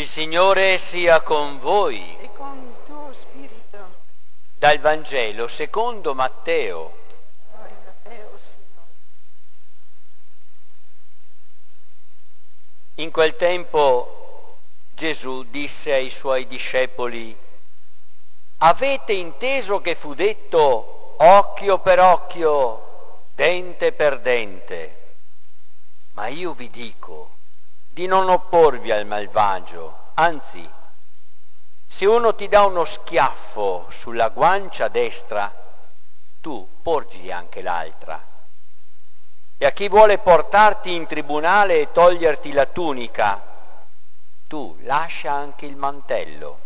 Il Signore sia con voi. e con tuo spirito. Dal Vangelo secondo Matteo. Gloria a te, o Signore. In quel tempo Gesù disse ai suoi discepoli, avete inteso che fu detto occhio per occhio, dente per dente, ma io vi dico di non opporvi al malvagio, anzi, se uno ti dà uno schiaffo sulla guancia destra, tu porgili anche l'altra. E a chi vuole portarti in tribunale e toglierti la tunica, tu lascia anche il mantello.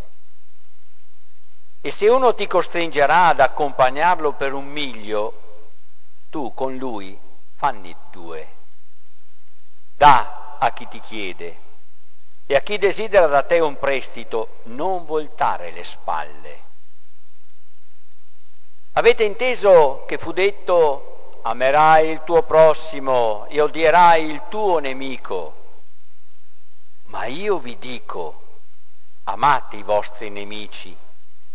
E se uno ti costringerà ad accompagnarlo per un miglio, tu con lui fanni due. Da a chi ti chiede e a chi desidera da te un prestito, non voltare le spalle. Avete inteso che fu detto amerai il tuo prossimo e odierai il tuo nemico. Ma io vi dico, amate i vostri nemici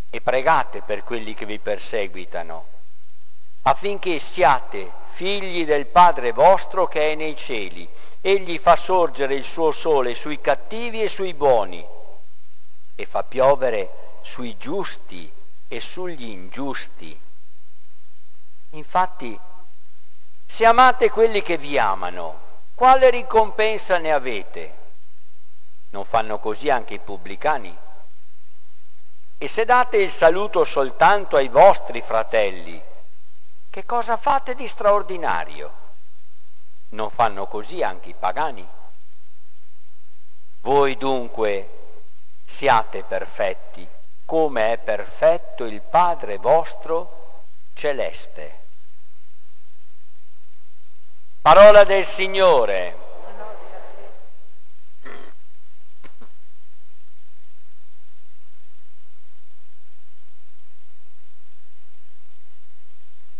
e pregate per quelli che vi perseguitano, affinché siate figli del Padre vostro che è nei cieli. Egli fa sorgere il suo sole sui cattivi e sui buoni e fa piovere sui giusti e sugli ingiusti. Infatti, se amate quelli che vi amano, quale ricompensa ne avete? Non fanno così anche i pubblicani? E se date il saluto soltanto ai vostri fratelli, che cosa fate di straordinario? Non fanno così anche i pagani? Voi dunque siate perfetti, come è perfetto il Padre vostro celeste. Parola del Signore.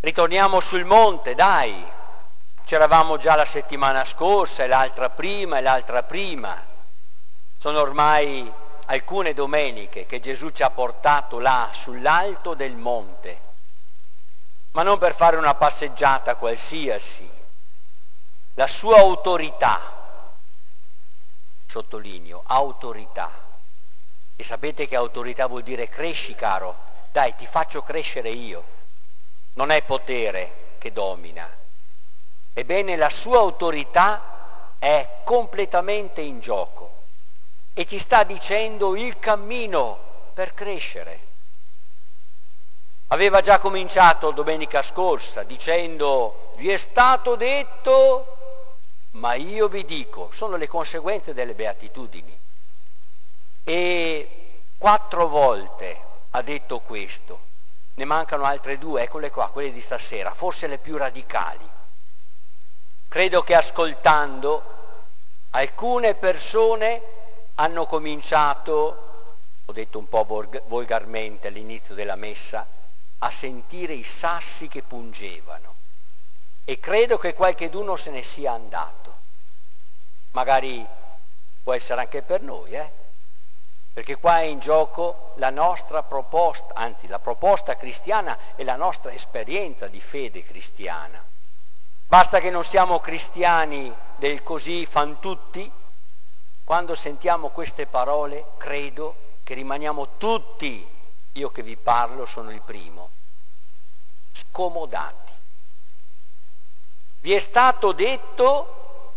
Ritorniamo sul monte, dai. C'eravamo già la settimana scorsa e l'altra prima e l'altra prima. Sono ormai alcune domeniche che Gesù ci ha portato là sull'alto del monte, ma non per fare una passeggiata qualsiasi. La sua autorità, sottolineo, autorità. E sapete che autorità vuol dire cresci caro, dai ti faccio crescere io. Non è potere che domina. Ebbene la sua autorità è completamente in gioco e ci sta dicendo il cammino per crescere. Aveva già cominciato domenica scorsa dicendo vi è stato detto, ma io vi dico, sono le conseguenze delle beatitudini. E quattro volte ha detto questo, ne mancano altre due, eccole qua, quelle di stasera, forse le più radicali. Credo che ascoltando alcune persone hanno cominciato, ho detto un po' volgarmente all'inizio della messa, a sentire i sassi che pungevano e credo che qualcheduno se ne sia andato. Magari può essere anche per noi, eh? Perché qua è in gioco la nostra proposta, anzi la proposta cristiana e la nostra esperienza di fede cristiana. Basta che non siamo cristiani del così fan tutti, quando sentiamo queste parole credo che rimaniamo tutti, io che vi parlo sono il primo, scomodati. Vi è stato detto,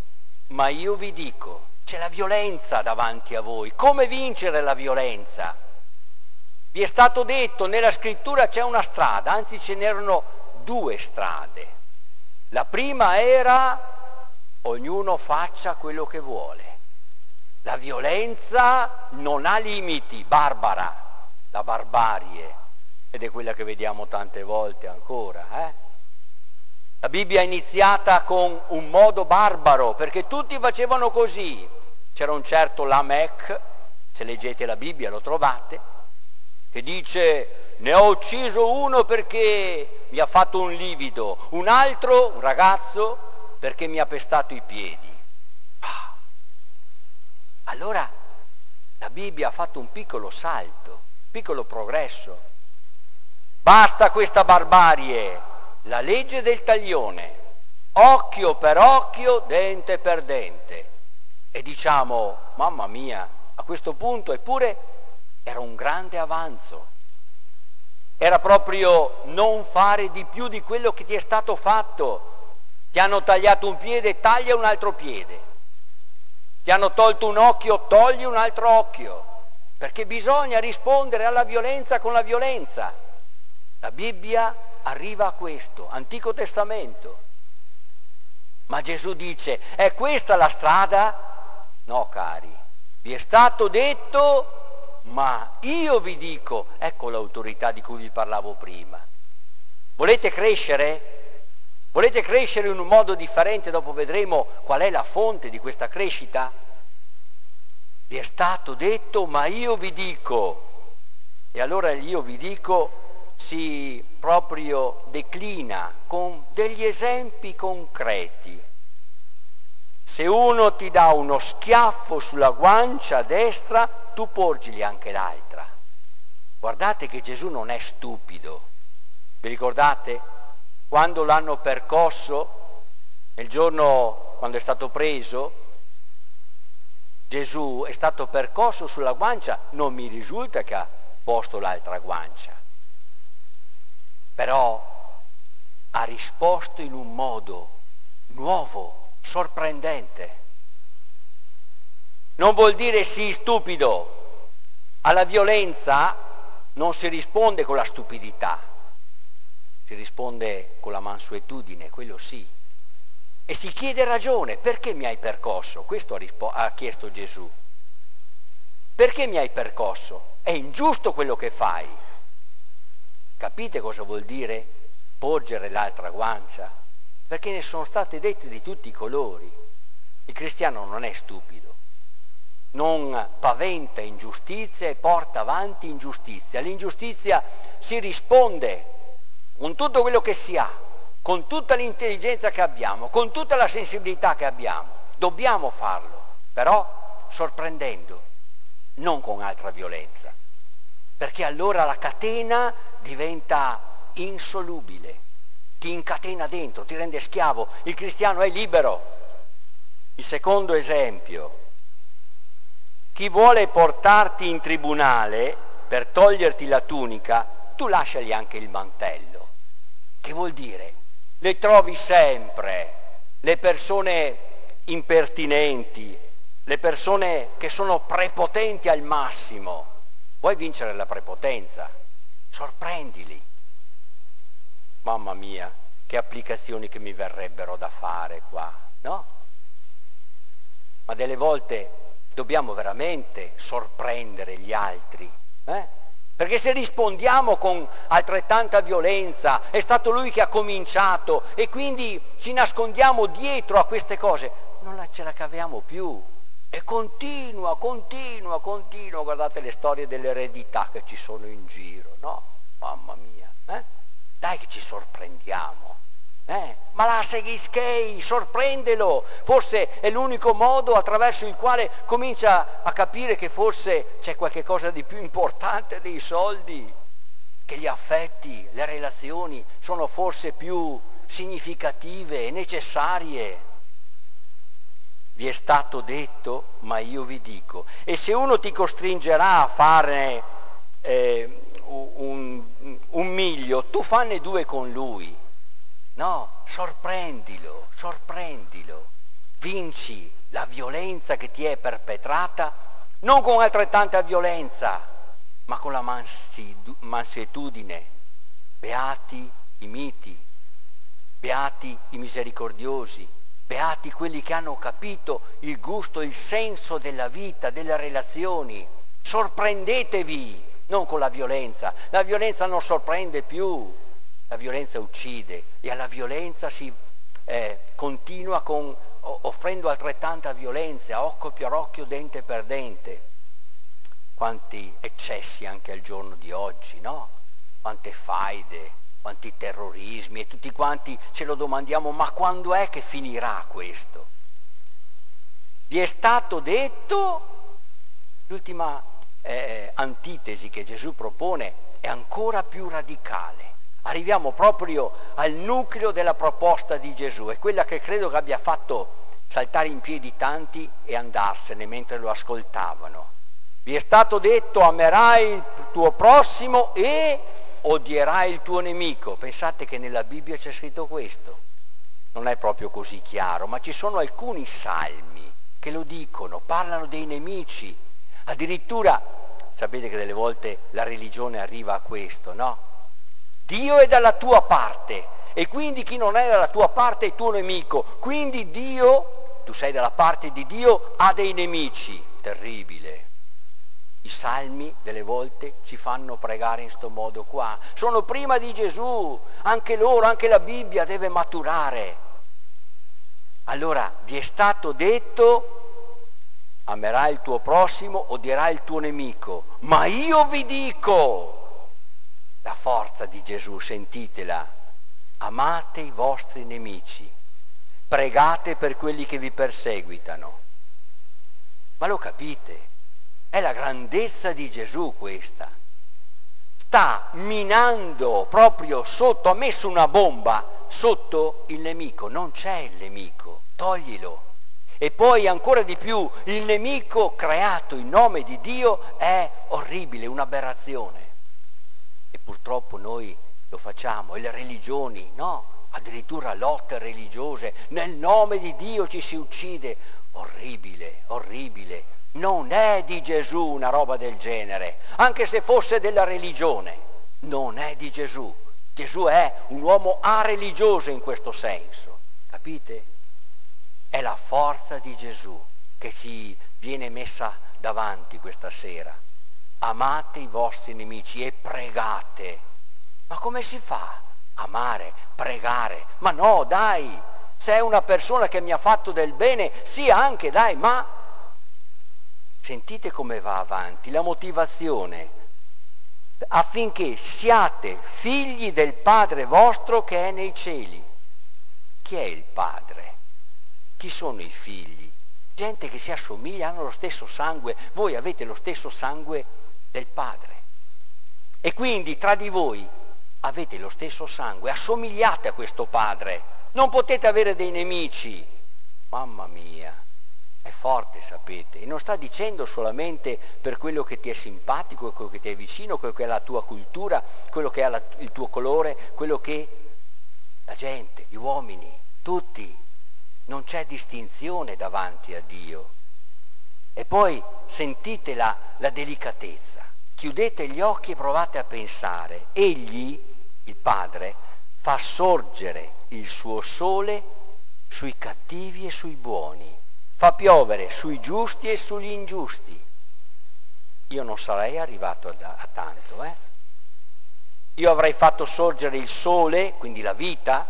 ma io vi dico, c'è la violenza davanti a voi, come vincere la violenza? Vi è stato detto, nella scrittura c'è una strada, anzi ce n'erano due strade. La prima era ognuno faccia quello che vuole. La violenza non ha limiti, barbara, la barbarie, ed è quella che vediamo tante volte ancora. Eh? La Bibbia è iniziata con un modo barbaro, perché tutti facevano così. C'era un certo Lamech, se leggete la Bibbia lo trovate, che dice ne ho ucciso uno perché mi ha fatto un livido, un altro, un ragazzo, perché mi ha pestato i piedi. Ah. Allora La Bibbia ha fatto un piccolo salto, piccolo progresso. Basta questa barbarie, la legge del taglione, occhio per occhio, dente per dente. E diciamo, mamma mia, a questo punto, eppure era un grande avanzo. Era proprio non fare di più di quello che ti è stato fatto. Ti hanno tagliato un piede, taglia un altro piede. Ti hanno tolto un occhio, togli un altro occhio. Perché bisogna rispondere alla violenza con la violenza. La Bibbia arriva a questo, Antico Testamento. Ma Gesù dice, è questa la strada? No, cari, vi è stato detto, ma io vi dico, ecco l'autorità di cui vi parlavo prima. Volete crescere? Volete crescere in un modo differente? Dopo vedremo qual è la fonte di questa crescita. Vi è stato detto, ma io vi dico. E allora io vi dico si proprio declina con degli esempi concreti. Se uno ti dà uno schiaffo sulla guancia destra, tu porgili anche l'altra. Guardate che Gesù non è stupido. Vi ricordate? Quando l'hanno percosso, nel giorno quando è stato preso, Gesù è stato percosso sulla guancia, non mi risulta che ha posto l'altra guancia però ha risposto in un modo nuovo, sorprendente. Non vuol dire sì stupido. Alla violenza non si risponde con la stupidità, si risponde con la mansuetudine, quello sì. E si chiede ragione, perché mi hai percosso? Questo ha, rispo- ha chiesto Gesù. Perché mi hai percosso? È ingiusto quello che fai. Capite cosa vuol dire porgere l'altra guancia? Perché ne sono state dette di tutti i colori. Il cristiano non è stupido, non paventa ingiustizia e porta avanti ingiustizia. L'ingiustizia si risponde con tutto quello che si ha, con tutta l'intelligenza che abbiamo, con tutta la sensibilità che abbiamo. Dobbiamo farlo, però sorprendendo, non con altra violenza perché allora la catena diventa insolubile, ti incatena dentro, ti rende schiavo, il cristiano è libero. Il secondo esempio, chi vuole portarti in tribunale per toglierti la tunica, tu lasciagli anche il mantello. Che vuol dire? Le trovi sempre, le persone impertinenti, le persone che sono prepotenti al massimo, Vuoi vincere la prepotenza? Sorprendili. Mamma mia, che applicazioni che mi verrebbero da fare qua, no? Ma delle volte dobbiamo veramente sorprendere gli altri, eh? Perché se rispondiamo con altrettanta violenza, è stato lui che ha cominciato e quindi ci nascondiamo dietro a queste cose, non la, ce la caviamo più. E continua, continua, continua, guardate le storie dell'eredità che ci sono in giro, no? Mamma mia? Dai che ci sorprendiamo. Eh? Ma la Seghiskei, sorprendelo, forse è l'unico modo attraverso il quale comincia a capire che forse c'è qualche cosa di più importante dei soldi, che gli affetti, le relazioni sono forse più significative e necessarie vi è stato detto, ma io vi dico. E se uno ti costringerà a fare eh, un, un miglio, tu fanne due con lui. No, sorprendilo, sorprendilo. Vinci la violenza che ti è perpetrata, non con altrettanta violenza, ma con la mansuetudine. Beati i miti, beati i misericordiosi, Beati quelli che hanno capito il gusto, il senso della vita, delle relazioni. Sorprendetevi, non con la violenza. La violenza non sorprende più, la violenza uccide e alla violenza si eh, continua con, offrendo altrettanta violenza, occhio per occhio, dente per dente. Quanti eccessi anche al giorno di oggi, no? Quante faide, quanti terrorismi e tutti quanti ce lo domandiamo, ma quando è che finirà questo? Vi è stato detto, L'ultima eh, antitesi che Gesù propone è ancora più radicale. Arriviamo proprio al nucleo della proposta di Gesù, è quella che credo che abbia fatto saltare in piedi tanti e andarsene mentre lo ascoltavano. Vi è stato detto amerai il tuo prossimo e odierai il tuo nemico. Pensate che nella Bibbia c'è scritto questo. Non è proprio così chiaro, ma ci sono alcuni salmi che lo dicono, parlano dei nemici. Addirittura, sapete che delle volte la religione arriva a questo, no? Dio è dalla tua parte e quindi chi non è dalla tua parte è tuo nemico. Quindi Dio, tu sei dalla parte di Dio, ha dei nemici. Terribile. I salmi delle volte ci fanno pregare in sto modo qua. Sono prima di Gesù, anche loro, anche la Bibbia deve maturare. Allora vi è stato detto, amerai il tuo prossimo, odierai il tuo nemico, ma io vi dico, la forza di Gesù, sentitela, amate i vostri nemici, pregate per quelli che vi perseguitano. Ma lo capite? È la grandezza di Gesù questa. Sta minando proprio sotto, ha messo una bomba sotto il nemico. Non c'è il nemico, toglilo. E poi ancora di più, il nemico creato in nome di Dio è orribile, un'aberrazione. E purtroppo noi lo facciamo, e le religioni, no? Addirittura lotte religiose, nel nome di Dio ci si uccide. Orribile, orribile non è di Gesù una roba del genere, anche se fosse della religione, non è di Gesù. Gesù è un uomo areligioso in questo senso, capite? È la forza di Gesù che ci viene messa davanti questa sera. Amate i vostri nemici e pregate. Ma come si fa? Amare, pregare. Ma no, dai, se è una persona che mi ha fatto del bene, sì anche, dai, ma Sentite come va avanti la motivazione affinché siate figli del Padre vostro che è nei cieli. Chi è il Padre? Chi sono i figli? Gente che si assomiglia, hanno lo stesso sangue, voi avete lo stesso sangue del Padre. E quindi tra di voi avete lo stesso sangue, assomigliate a questo Padre, non potete avere dei nemici. Mamma mia, è forte, sapete, e non sta dicendo solamente per quello che ti è simpatico, quello che ti è vicino, quello che è la tua cultura, quello che ha la, il tuo colore, quello che la gente, gli uomini, tutti. Non c'è distinzione davanti a Dio. E poi sentite la, la delicatezza, chiudete gli occhi e provate a pensare. Egli, il Padre, fa sorgere il suo sole sui cattivi e sui buoni fa piovere sui giusti e sugli ingiusti. Io non sarei arrivato a, a tanto, eh? Io avrei fatto sorgere il sole, quindi la vita,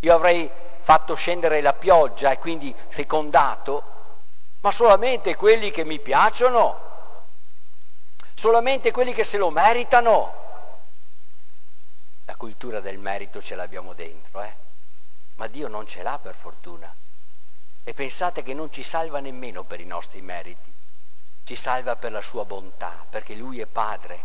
io avrei fatto scendere la pioggia e quindi fecondato, ma solamente quelli che mi piacciono, solamente quelli che se lo meritano. La cultura del merito ce l'abbiamo dentro, eh? ma Dio non ce l'ha per fortuna. E pensate che non ci salva nemmeno per i nostri meriti, ci salva per la sua bontà, perché Lui è Padre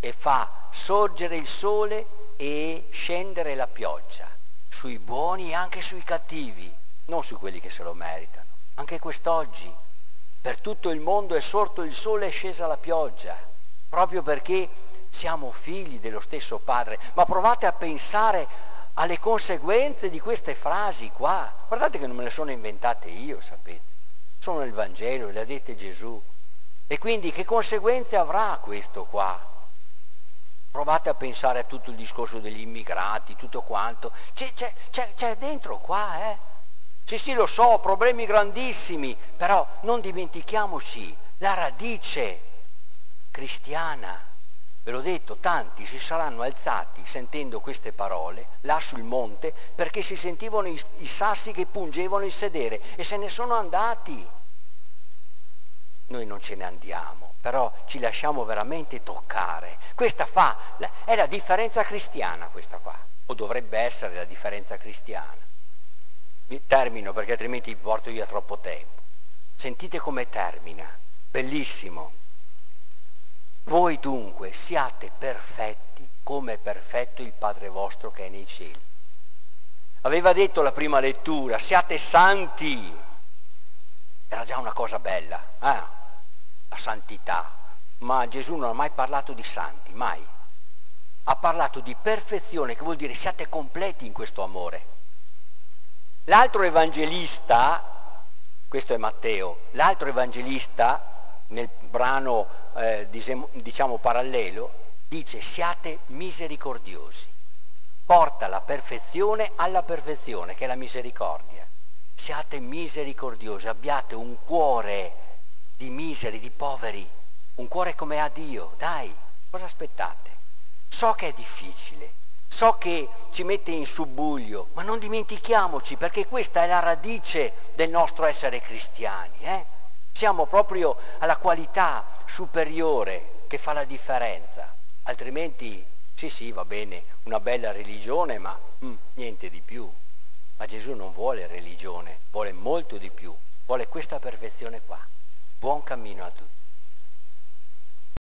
e fa sorgere il sole e scendere la pioggia, sui buoni e anche sui cattivi, non su quelli che se lo meritano. Anche quest'oggi, per tutto il mondo è sorto il sole e scesa la pioggia, proprio perché siamo figli dello stesso Padre. Ma provate a pensare alle conseguenze di queste frasi qua. Guardate che non me le sono inventate io, sapete. Sono nel Vangelo, le ha dette Gesù. E quindi che conseguenze avrà questo qua? Provate a pensare a tutto il discorso degli immigrati, tutto quanto. C'è, c'è, c'è, c'è dentro qua, eh? Sì, sì, lo so, problemi grandissimi, però non dimentichiamoci la radice cristiana Ve l'ho detto, tanti si saranno alzati sentendo queste parole là sul monte perché si sentivano i, i sassi che pungevano il sedere e se ne sono andati. Noi non ce ne andiamo, però ci lasciamo veramente toccare. Questa fa, è la differenza cristiana questa qua, o dovrebbe essere la differenza cristiana. Termino perché altrimenti vi porto via troppo tempo. Sentite come termina. Bellissimo. Voi dunque siate perfetti come è perfetto il Padre vostro che è nei cieli. Aveva detto la prima lettura, siate santi. Era già una cosa bella, eh? la santità. Ma Gesù non ha mai parlato di santi, mai. Ha parlato di perfezione, che vuol dire siate completi in questo amore. L'altro evangelista, questo è Matteo, l'altro evangelista nel brano eh, diciamo parallelo dice siate misericordiosi porta la perfezione alla perfezione, che è la misericordia. Siate misericordiosi, abbiate un cuore di miseri, di poveri, un cuore come ha Dio. Dai, cosa aspettate? So che è difficile, so che ci mette in subbuglio, ma non dimentichiamoci perché questa è la radice del nostro essere cristiani. Eh? Siamo proprio alla qualità superiore che fa la differenza, altrimenti sì, sì, va bene, una bella religione, ma mm, niente di più. Ma Gesù non vuole religione, vuole molto di più, vuole questa perfezione qua. Buon cammino a tutti.